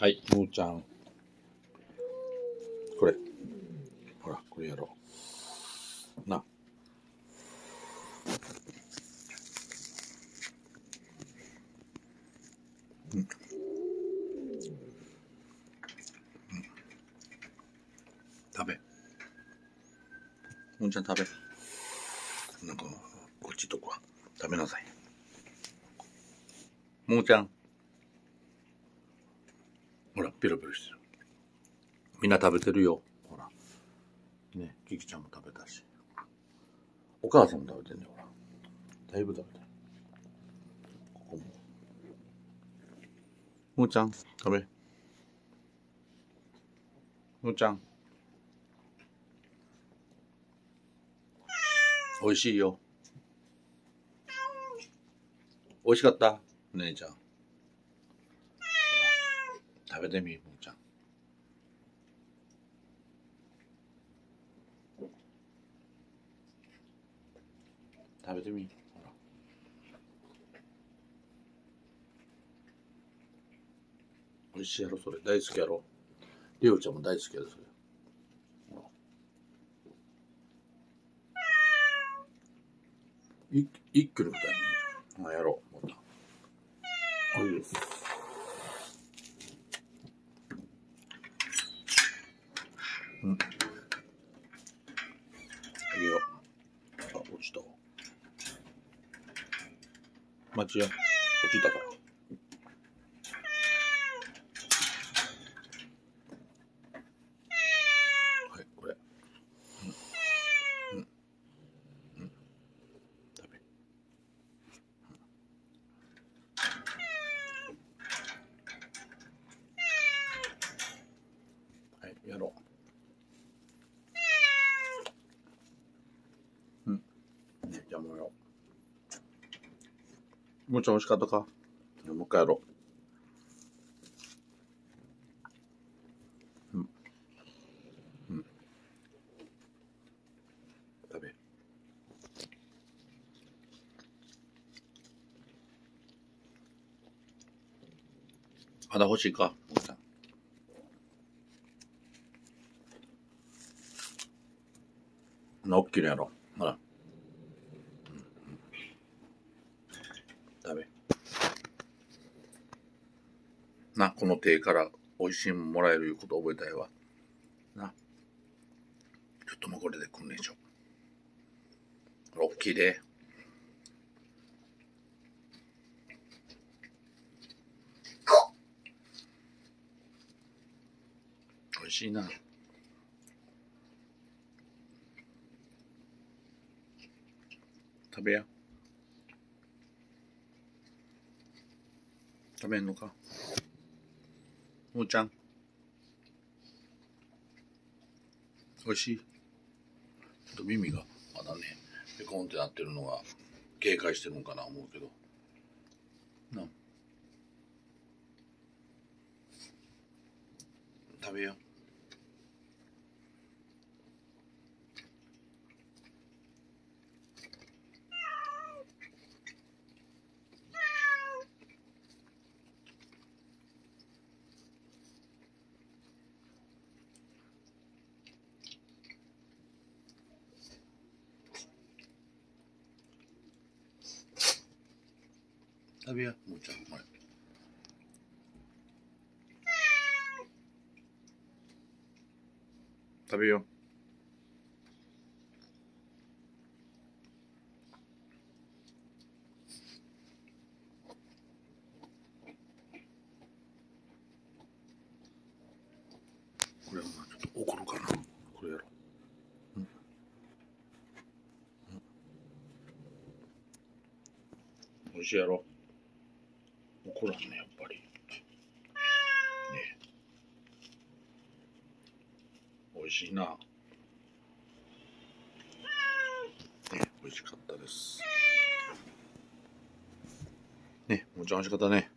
はい、むーちゃん。これ。ほら、これやろう。な。うん。食べ。むーちゃん食べ。なんか、こっちとこは。食べなさい。むーちゃん。ペロペロしてる。みんな食べてるよ。ほら。ね、キキちゃんも食べたし。お母さんも食べてんねほら。だいぶ食べてる。ここも。むーちゃん、食べ。むーちゃん。美味しいよ。美味しかった？姉ちゃん。食べてみ、むーちゃん。食べてみ。ほら。美味しいやろ、それ。大好きやろ。りょうちゃんも大好きやろ、それ。ほらい一挙に答える。あ、やろう。また。はいです。うん。あげよう。あ、落ちたわ。待ちや。落ちたから。はい、これ。うん。うん。うん。食べ。はい、やろう。うん。ね、じゃあもうよ。もうちょん美味しかったかもう一回やろう。うん。うん。食べ。まだ欲しいか？なおちゃんあんな大きいのやろ。ほら。べ。な、この手から美味しいももらえるいうこと覚えたいわ。な。ちょっともうこれでくんねえしょ。これ大きいで。美味しいな。食べや。食べんのか？もーちゃん。おいしい？ちょっと耳がまだね、ペコンってなってるのが警戒してるのかな思うけど。な食べよう。食べや、もうちゃん。はい。食べよう。これはちょっと怒るかな。これやろう。うん。うん。美味しいやろ。怒らんね、やっぱり。ね美味しいな。ね美味しかったです。ねもちろん味方ね。